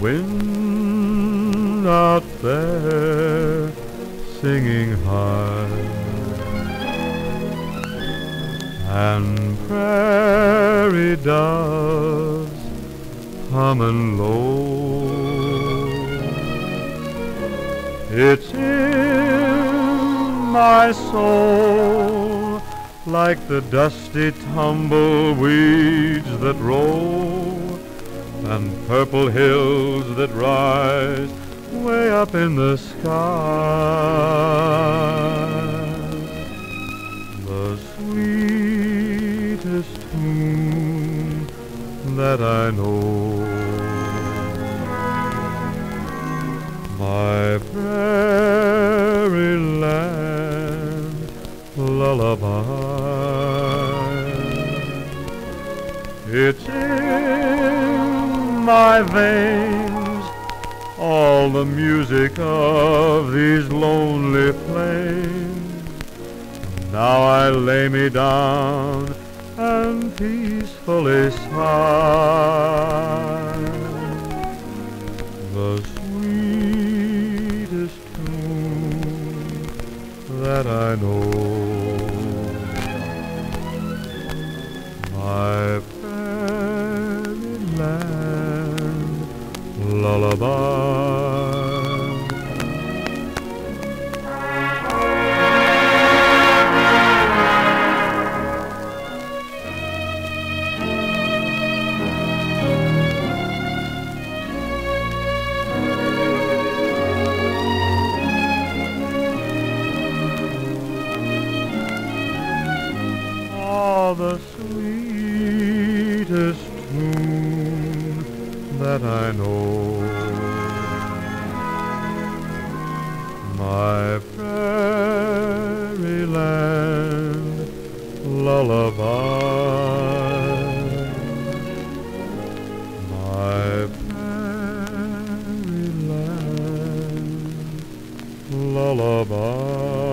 wind out there singing high and prairie doves humming low. It's in my soul like the dusty tumbleweeds that roll and purple hills that rise way up in the sky. The sweetest tune that I know. My prairie land lullaby. It's my veins, all the music of these lonely plains. Now I lay me down and peacefully sigh. The sweetest tune that I know. My Ah, the sweetest tune that I know. My prairie land lullaby. My prairie land lullaby.